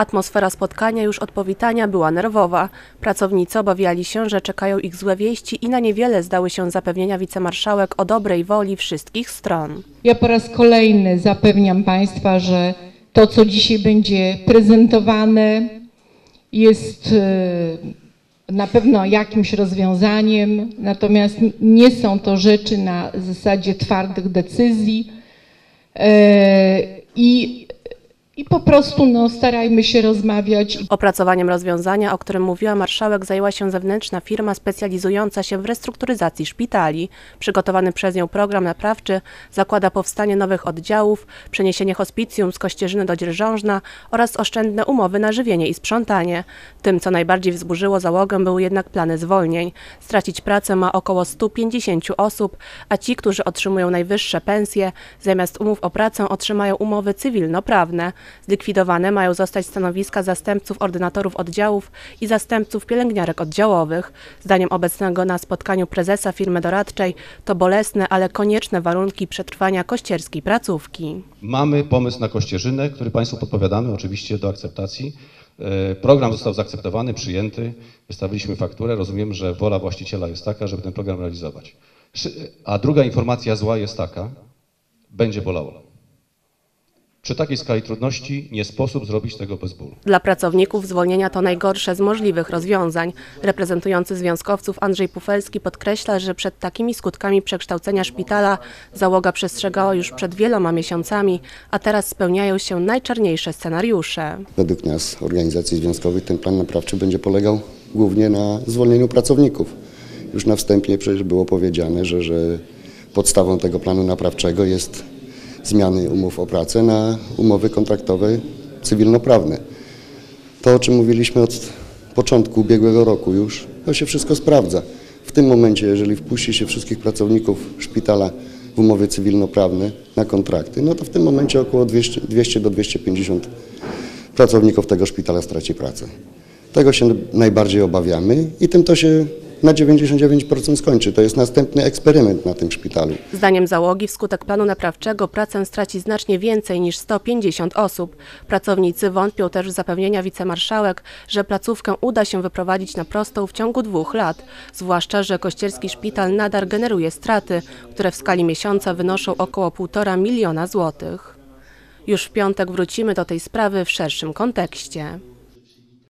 Atmosfera spotkania już od powitania była nerwowa. Pracownicy obawiali się, że czekają ich złe wieści i na niewiele zdały się zapewnienia wicemarszałek o dobrej woli wszystkich stron. Ja po raz kolejny zapewniam Państwa, że to, co dzisiaj będzie prezentowane, jest e, na pewno jakimś rozwiązaniem, natomiast nie są to rzeczy na zasadzie twardych decyzji E, i, i po prostu no, starajmy się rozmawiać Opracowaniem rozwiązania, o którym mówiła marszałek, zajęła się zewnętrzna firma specjalizująca się w restrukturyzacji szpitali. Przygotowany przez nią program naprawczy zakłada powstanie nowych oddziałów, przeniesienie hospicjum z Kościerzyny do Dzierżążna oraz oszczędne umowy na żywienie i sprzątanie. Tym, co najbardziej wzburzyło załogę, były jednak plany zwolnień. Stracić pracę ma około 150 osób, a ci, którzy otrzymują najwyższe pensje, zamiast umów o pracę otrzymają umowy cywilnoprawne. Zlikwidowane mają zostać stanowiska zastępców ordynatorów oddziałów i zastępców pielęgniarek oddziałowych. Zdaniem obecnego na spotkaniu prezesa firmy doradczej to bolesne, ale konieczne warunki przetrwania kościerskiej placówki. Mamy pomysł na Kościerzynę, który Państwu podpowiadamy oczywiście do akceptacji. E, Program został zaakceptowany, przyjęty, wystawiliśmy fakturę. Rozumiem, że wola właściciela jest taka, żeby ten program realizować. A druga informacja zła jest taka, będzie bolało. Przy takiej skali trudności nie sposób zrobić tego bez bólu. Dla pracowników zwolnienia to najgorsze z możliwych rozwiązań. Reprezentujący związkowców Andrzej Pufelski podkreśla, że przed takimi skutkami przekształcenia szpitala załoga przestrzegała już przed wieloma miesiącami, a teraz spełniają się najczarniejsze scenariusze. Według nas, organizacji związkowych, ten plan naprawczy będzie polegał głównie na zwolnieniu pracowników. Już na wstępie przecież było powiedziane, że, że podstawą tego planu naprawczego jest zmiany umów o pracę na umowy kontraktowe cywilnoprawne. To, o czym mówiliśmy od początku ubiegłego roku już, to się wszystko sprawdza. W tym momencie, jeżeli wpuści się wszystkich pracowników szpitala w umowy cywilnoprawne na kontrakty, no to w tym momencie około 200, 200 do 250 pracowników tego szpitala straci pracę. Tego się najbardziej obawiamy i tym to się na 99% skończy. To jest następny eksperyment na tym szpitalu. Zdaniem załogi wskutek planu naprawczego pracę straci znacznie więcej niż 150 osób. Pracownicy wątpią też w zapewnienia wicemarszałek, że placówkę uda się wyprowadzić na prostą w ciągu dwóch lat, zwłaszcza, że kościerski szpital nadal generuje straty, które w skali miesiąca wynoszą około 1,5 miliona złotych. Już w piątek wrócimy do tej sprawy w szerszym kontekście.